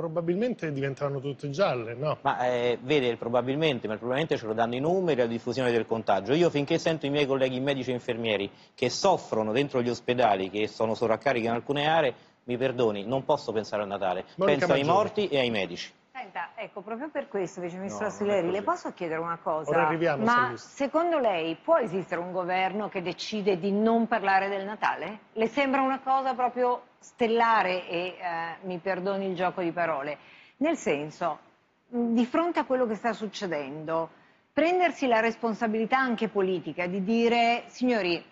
probabilmente diventeranno tutte gialle, no? Ma eh, vede, probabilmente, ma probabilmente ce lo danno i numeri la diffusione del contagio. Io finché sento i miei colleghi medici e infermieri che soffrono dentro gli ospedali, che sono sovraccarichi in alcune aree, mi perdoni, non posso pensare a Natale. Monica Penso ai Maggiore. morti e ai medici. Ecco, proprio per questo, Vice Ministro No, non è Sileri, così. le posso chiedere una cosa? Ma secondo lei può esistere un governo che decide di non parlare del Natale? Le sembra una cosa proprio stellare e eh, mi perdoni il gioco di parole? Nel senso, di fronte a quello che sta succedendo, prendersi la responsabilità anche politica di dire, signori,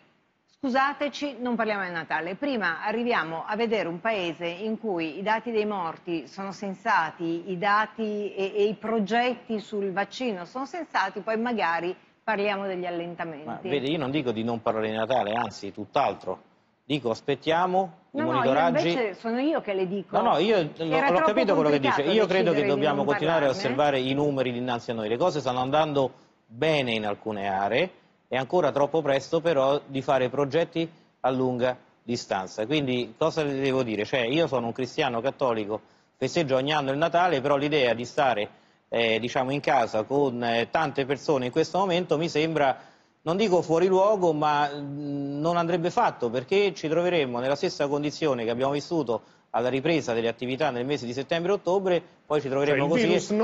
Scusateci, non parliamo di Natale. Prima arriviamo a vedere un paese in cui i dati dei morti sono sensati, i dati e, e i progetti sul vaccino sono sensati, poi magari parliamo degli allentamenti. Ma vede, io non dico di non parlare di Natale, anzi, tutt'altro. Dico aspettiamo i no, no, io monitoraggi. invece sono io che le dico. No, no, io l'ho capito quello che dice. Io credo che dobbiamo continuare a parlarne. osservare i numeri dinanzi a noi. Le cose stanno andando bene in alcune aree, è ancora troppo presto però di fare progetti a lunga distanza. Quindi cosa le devo dire? Cioè, io sono un cristiano cattolico, festeggio ogni anno il Natale, però l'idea di stare eh, diciamo in casa con eh, tante persone in questo momento mi sembra non dico fuori luogo, ma mh, non andrebbe fatto perché ci troveremmo nella stessa condizione che abbiamo vissuto alla ripresa delle attività nel mese di settembre-ottobre, poi ci troveremo Cioè, così